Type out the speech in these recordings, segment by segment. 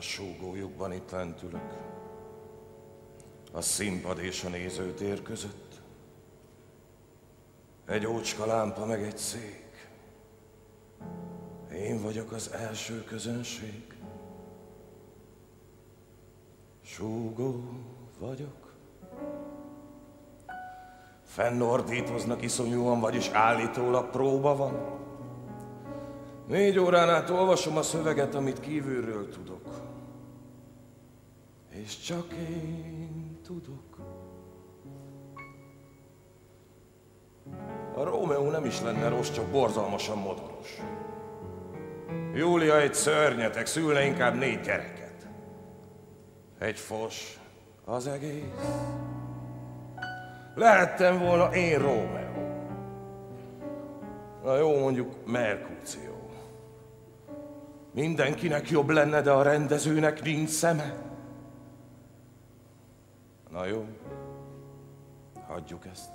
A súgójukban itt lent ülök. A színpad és a nézőtér között. Egy ócska lámpa meg egy szék. Én vagyok az első közönség. Súgó vagyok. Fennordítoznak iszonyúan, vagyis állítólag próba van. Négy órán át olvasom a szöveget, amit kívülről tudok. És csak én tudok. A Rómeó nem is lenne rossz, csak borzalmasan modoros. Júlia egy szörnyetek, szülne inkább négy gyereket. Egy fos, az egész. Lehettem volna én Rómeó. Na jó, mondjuk Merkúció. Mindenkinek jobb lenne, de a rendezőnek nincs szeme. Na jó, hagyjuk ezt.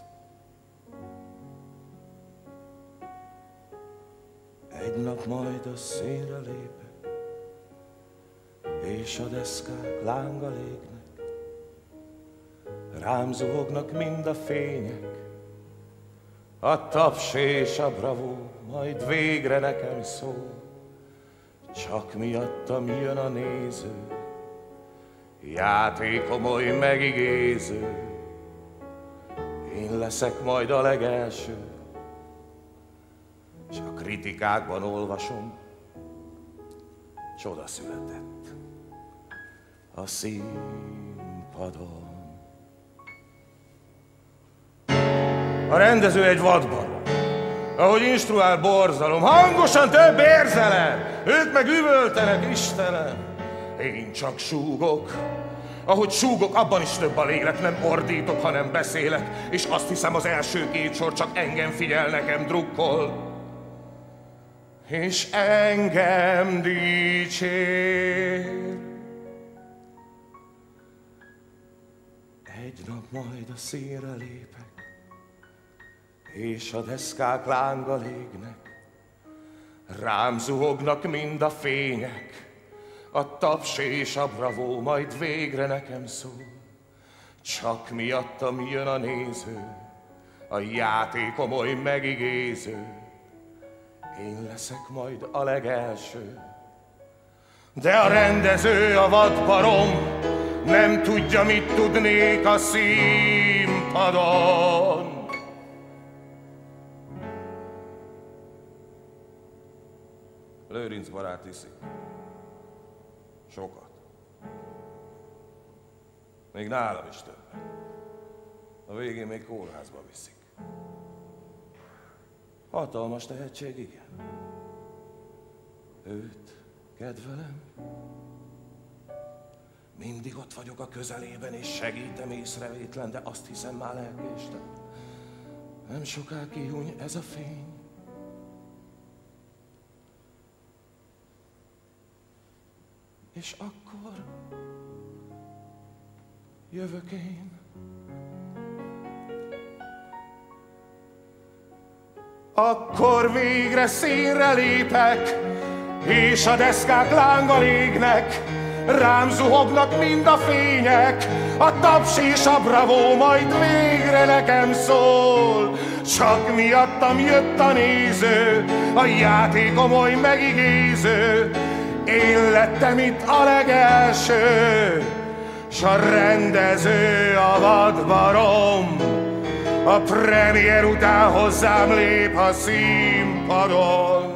Egy nap majd a színre lépek, és a deszkák lánga légnek, rám zuhognak mind a fények, a taps és a bravó majd végre nekem szól. Csak miattam jön a néző, játékom oly megigéző, én leszek majd a legelső, és a kritikákban olvasom, csoda született a színpadon. A rendező egy vadbarom ahogy instruál borzalom, hangosan több érzelem, ők meg üvöltenek, Istenem. Én csak súgok, ahogy súgok, abban is több a lélek, nem ordítok, hanem beszélek, és azt hiszem az első két sor csak engem figyel, nekem drukkol. És engem dicsér. Egy nap majd a színre lépek, és a deszkák lánga légnek. Rám zuhognak mind a fények, a taps és a bravó majd végre nekem szól. Csak miattam jön a néző, a játékom oly megigéző. Én leszek majd a legelső. De a rendező, a vadbarom, nem tudja, mit tudnék a színpadon. Lőrinc barát iszik. Sokat. Még nálam is több. A végén még kórházba viszik. Hatalmas tehetség, igen. Őt kedvelem. Mindig ott vagyok a közelében, és segítem észrevétlen, de azt hiszem már elkéstem. Nem soká kihúny ez a fény. És akkor jövök én. Akkor végre színre lépek, és a deszkák lánga légnek, rám zuhognak mind a fények, a taps és a bravó majd végre nekem szól. Csak miattam jött a néző, a játékom oly megigéző, én lettem itt a legelső, s a rendező a vadbarom. A premier után hozzám lép a színpadon.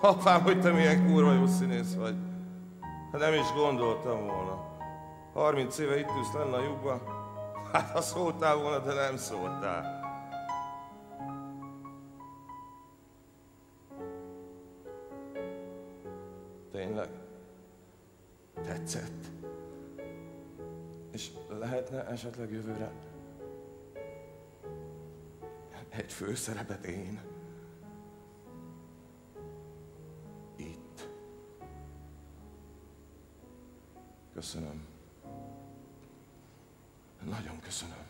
Apám, hogy te milyen kurva jó színész vagy. Hát nem is gondoltam volna. 30 éve itt ülsz lenne a lyukba. Hát ha szóltál volna, de nem szóltál. Tetszett? És lehetne esetleg jövőre egy főszerepet én? Itt. Köszönöm. Nagyon köszönöm.